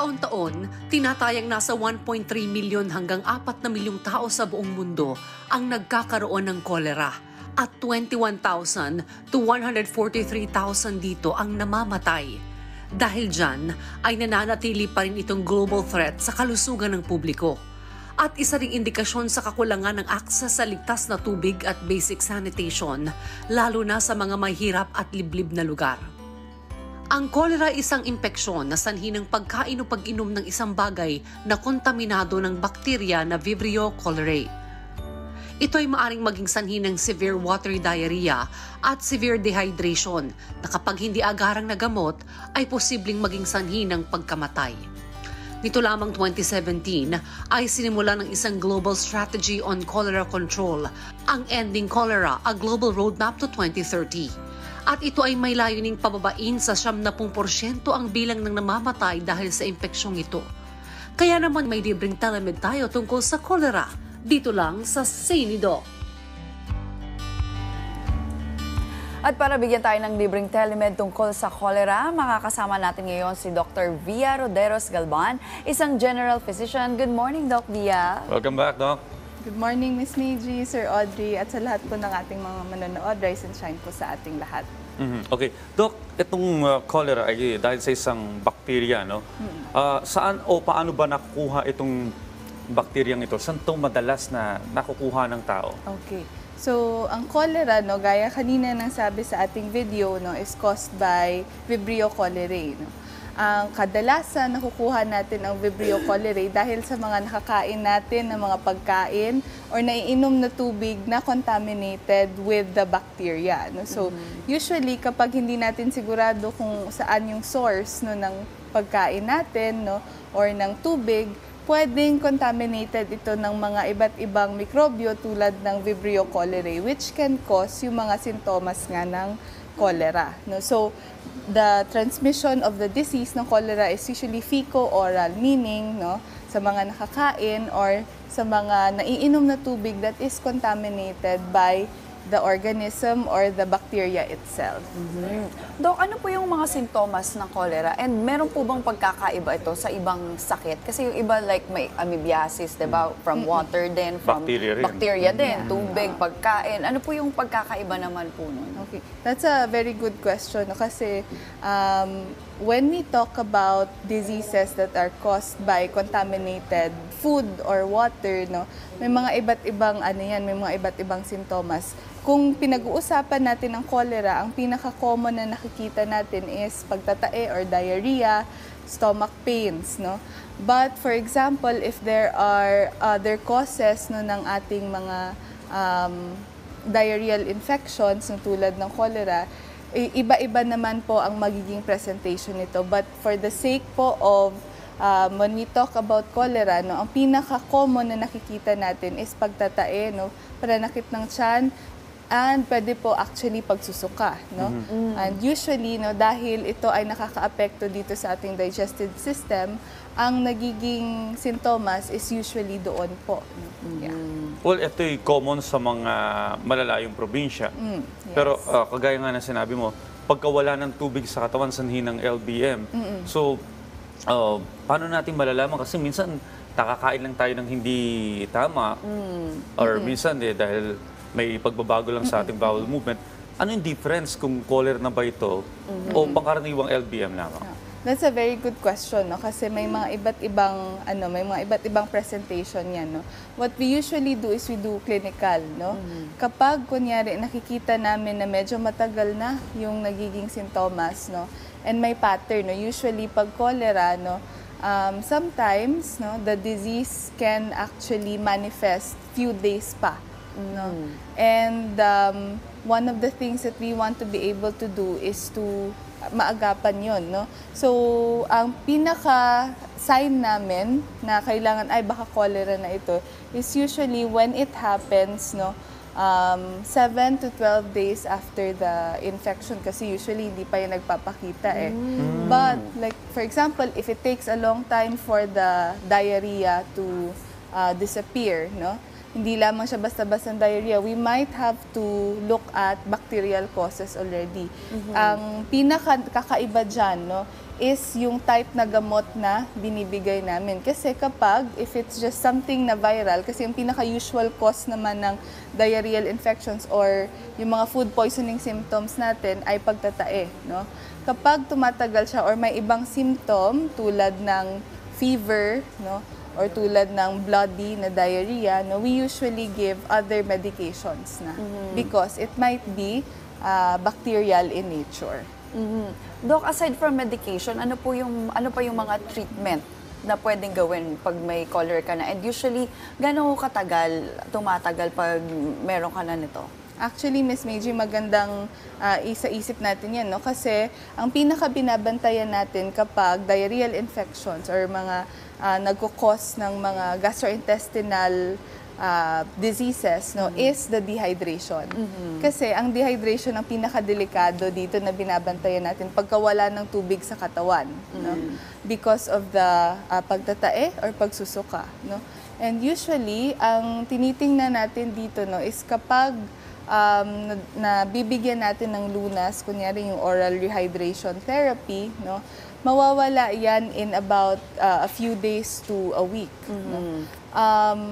Taon-taon, tinatayang nasa 1.3 milyon hanggang 4 na milyong tao sa buong mundo ang nagkakaroon ng kolera at 21,000 to 143,000 dito ang namamatay. Dahil dyan ay nananatili pa rin itong global threat sa kalusugan ng publiko at isa ring indikasyon sa kakulangan ng akses sa ligtas na tubig at basic sanitation, lalo na sa mga mahirap at liblib na lugar. Ang kolera ay isang impeksyon na sanhi ng pagkain o pag-inom ng isang bagay na kontaminado ng bakterya na Vibrio cholerae. Ito ay maaring maging sanhi ng severe watery diarrhea at severe dehydration na kapag hindi agarang nagamot ay posibleng maging sanhi ng pagkamatay. Nito lamang 2017 ay sinimula ng isang global strategy on cholera control, ang Ending Cholera, a Global Roadmap to 2030 at ito ay may layuning pababain sa 70% ang bilang ng namamatay dahil sa impeksyong ito. Kaya naman may libreng telemed tayo tungkol sa cholera dito lang sa Sinido. At para bigyan tayo ng libreng telemed tungkol sa cholera, makakasama natin ngayon si Dr. Via Roderos Galban, isang general physician. Good morning, Doc Via. Welcome back, Doc. Good morning, Miss Meiji, Sir Audrey, at sa lahat po ng ating mga manonood, rise and shine po sa ating lahat. Mhm. Okay. Doc, itong uh, cholera ay dahil sa isang bakterya, no? Ah, saan o paano ba nakukuha itong bakteryang ito? Saan ito madalas na nakukuha ng tao? Okay. So, ang cholera, no, gaya kanina nang sabi sa ating video, no, is caused by Vibrio cholerae. No? Ang kadalasan nakukuha natin ang Vibrio cholerae dahil sa mga nakakain natin ng mga pagkain or naiinom na tubig na contaminated with the bacteria. No? So, usually kapag hindi natin sigurado kung saan yung source no, ng pagkain natin no, or ng tubig, pwedeng contaminated ito ng mga iba't ibang mikrobyo tulad ng Vibrio cholerae which can cause yung mga sintomas nga ng cholera. No? So, the transmission of the disease ng cholera is usually feco-oral, meaning no, sa mga nakakain or sa mga naiinom na tubig that is contaminated by the organism or the bacteria itself. Doc, ano po yung mga sintomas ng cholera? And meron po bang pagkakaiba ito sa ibang sakit? Kasi yung iba like may amoebiasis, di ba? From water din, from Bacteria rin. bacteria din, tubig, pagkain. Ano po yung pagkakaiba naman po nun? Okay, that's a very good question no? kasi um, when we talk about diseases that are caused by contaminated food or water, no, may mga iba't ibang ano yan, may mga iba't ibang sintomas. Kung pinag-uusapan natin ang cholera, ang pinaka-common na nakikita natin is pagtatae or diarrhea, stomach pains, no. But for example, if there are other causes no ng ating mga um, diarrheal infections no, tulad ng cholera, iba-iba naman po ang magiging presentation nito. But for the sake po of um, when we talk about cholera, no, ang pinaka-common na nakikita natin is pagtatae, no, pananakit ng tiyan, and pwede po actually pagsusuka, no? And usually, no, dahil ito ay nakakaapekto dito sa ating digestive system, ang nagiging sintomas is usually doon po. No? Yeah. Well, ito'y common sa mga malalayong probinsya. Mm, yes. Pero ah, kagaya nga ng sinabi mo, pagkawala ng tubig sa katawan, sanhi ng LBM. So, ah, paano natin malalaman? Kasi minsan, nakakain lang tayo ng hindi tama. Or minsan, eh, dahil may pagbabago lang sa ating bowel movement. Ano yung difference kung cholera na ba ito o pangkaraniwang LBM lamang? That's a very good question, no? Kasi may mga iba't ibang, ano, may mga iba't ibang presentation yan, no? What we usually do is we do clinical, no? Kapag, kunyari, nakikita namin na medyo matagal na yung nagiging sintomas, no? And may pattern, no? Usually, pag cholera, no? Um, sometimes, no, the disease can actually manifest few days pa, no? And um, one of the things that we want to be able to do is to maagapan yon no so ang pinaka sign namin na kailangan ay baka cholera na ito is usually when it happens no um, 7 to 12 days after the infection kasi usually hindi pa yung nagpapakita eh. But like for example, if it takes a long time for the diarrhea to uh, disappear, no? Hindi lamang siya basta-basta diarrhea, we might have to look at bacterial causes already. Ang pinaka-kakaiba dyan, no, is yung type na gamot na binibigay namin. Kasi kapag, if it's just something na viral, kasi yung pinaka-usual cause naman ng diarrheal infections or yung mga food poisoning symptoms natin ay pagtatae. No? Kapag tumatagal siya or may ibang symptom tulad ng fever, no? Or tulad ng bloody na diarrhea, no, we usually give other medications na because it might be uh, bacterial in nature. Mhm. Doc, aside from medication, ano po yung ano pa yung mga treatment na pwedeng gawin pag may cholera ka na? And usually, gano'n katagal, tumatagal pag meron ka na nito? Actually, Miss Meiji, magandang ah, isa-isip natin yan, no? Kasi ang pinaka-binabantayan natin kapag diarrheal infections or mga uh, nagkukos ng mga gastrointestinal ah, diseases, no, is the dehydration. Kasi ang dehydration ang pinakadelikado dito na binabantayan natin pagkawala ng tubig sa katawan, no? Because of the ah, pagtatae or pagsusuka, no? And usually, ang tinitingnan natin dito, no, is kapag um, na, na bibigyan natin ng lunas, kunyari yung oral rehydration therapy, no, mawawala yan in about uh, a few days to a week. No? Um,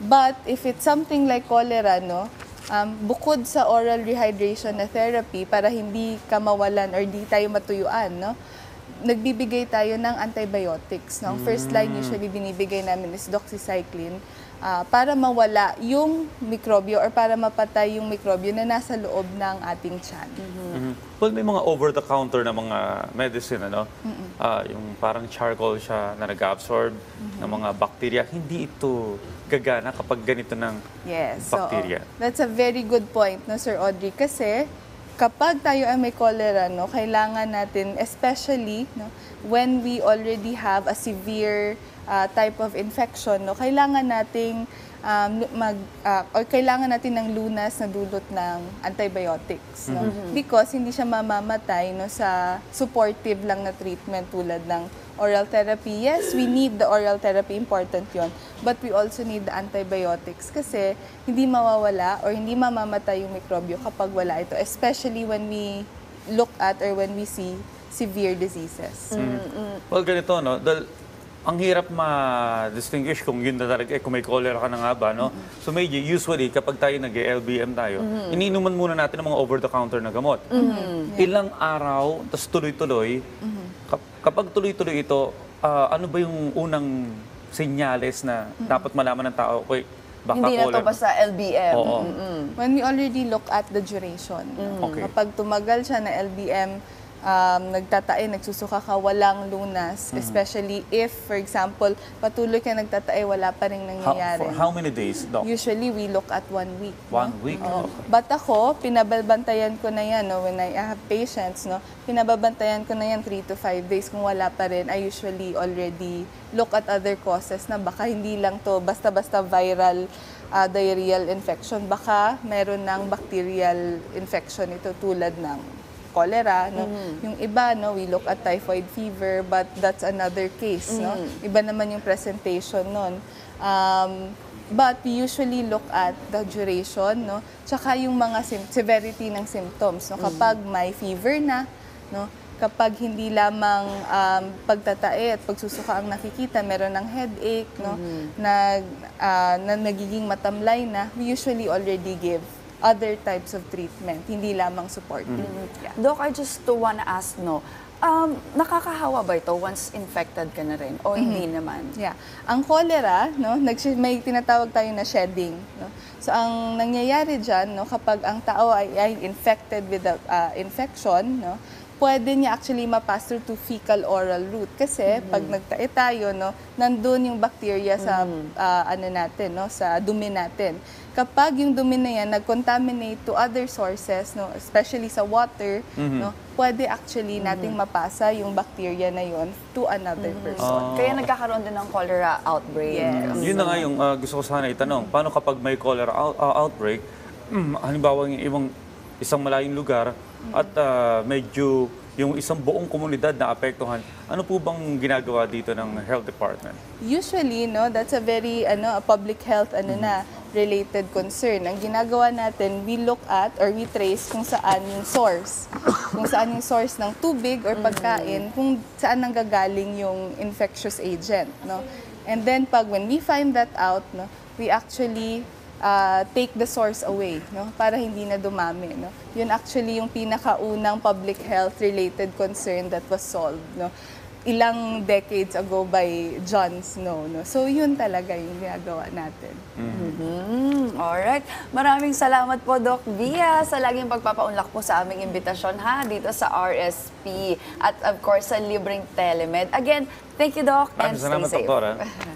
but if it's something like cholera, no, um, bukod sa oral rehydration na therapy para hindi ka mawalan or di tayo matuyuan, no, nagbibigay tayo ng antibiotics. No? Ang first line usually binibigay namin is doxycycline ah, para mawala yung mikrobyo or para mapatay yung mikrobyo na nasa loob ng ating tiyan. Mhm. Well, may mga over-the-counter na mga medicine, ano? Ah, yung parang charcoal siya na nag-absorb ng mga bacteria. Hindi ito gagana kapag ganito ng Yes. bacteria. oo. That's a very good point, no, Sir Audrey. Kasi kapag tayo ay may cholera, no, kailangan natin, especially no, when we already have a severe uh, type of infection, no, kailangan nating um, mag, uh, or kailangan natin ng lunas na dulot ng antibiotics. No? Because hindi siya mamamatay no, sa supportive lang na treatment tulad ng oral therapy. Yes, we need the oral therapy, important yon. But we also need the antibiotics kasi hindi mawawala or hindi mamamatay yung mikrobyo kapag wala ito. Especially when we look at or when we see severe diseases. Well, ganito, no? Dahil ang hirap ma-distinguish kung yun na talaga, eh, kung may cholera ka na nga ba, no? So medyo usually, kapag tayo nag-LBM tayo, iniinuman muna natin ng mga over-the-counter na gamot. Ilang araw, tapos tuloy-tuloy. Kap- kapag tuloy-tuloy ito, ah, ano ba yung unang senyales na dapat malaman ng tao, okay, baka Hindi na to basta LBM. Oo. When we already look at the duration, no? Okay. kapag tumagal siya na LBM, um, nagtatae, nagsusuka ka, walang lunas, especially if, for example, patuloy ka nagtatae, wala pa rin How, nangyayari. for how many days, Doc? Usually, we look at one week. One no? week? Oo. Okay. But ako, pinababantayan ko na yan, no, when I have patients, no, pinababantayan ko na yan 3 to 5 days. Kung wala pa rin, I usually already look at other causes na baka hindi lang to basta-basta viral uh, diarrheal infection. Baka meron ng bacterial infection ito tulad ng cholera, no? Yung iba, no, we look at typhoid fever, but that's another case, no? Iba naman yung presentation nun. Um, but we usually look at the duration, no? Tsaka yung mga severity ng symptoms, no? Kapag may fever na, no? Kapag hindi lamang um, pagtatae at pagsusuka ang nakikita, meron ng headache, no? Na, ah, na nagiging matamlay na, we usually already give other types of treatment, hindi lamang supportive. Yeah. Doc, I just wanna ask, no, um, nakakahawa ba ito once infected ka na rin? O hindi naman? Yeah. Ang cholera, no, may tinatawag tayo na shedding. No? So, ang nangyayari dyan, no, kapag ang tao ay, ay infected with a uh, infection, no, pwede niya actually mapass through to fecal oral route. Kasi pag nagtae tayo, no, nandun yung bacteria sa uh, ano natin, no, sa dumi natin. Kapag yung dumi na yan nag-contaminate to other sources, no, especially sa water, no, pwede actually nating mapasa yung bacteria na yon to another person. Kaya nagkakaroon din ng cholera outbreak. Yes. Yun na nga yung ah, gusto ko sana itanong. Paano kapag may cholera out- ah, outbreak, mm, halimbawa yung ibang isang malayong lugar at ah, medyo yung isang buong komunidad na apektuhan, ano po bang ginagawa dito ng health department? Usually, no, that's a very ano, a public health ano na related concern. Ang ginagawa natin, we look at or we trace kung saan yung source. kung saan yung source ng tubig or pagkain, kung saan nanggagaling yung infectious agent. No? And then pag when we find that out, no, we actually uh, take the source away no para hindi na dumami no yun actually yung pinakaunang public health related concern that was solved no ilang decades ago by John Snow no so yun talaga yung ginagawa natin Mm, alright. Maraming salamat po, Doc Via, sa laging pagpapaunlak po sa aming imbitasyon ha, dito sa RSP at of course sa libreng telemed. Again, thank you, Doc, and Maraming stay salamat, safe. Doktora.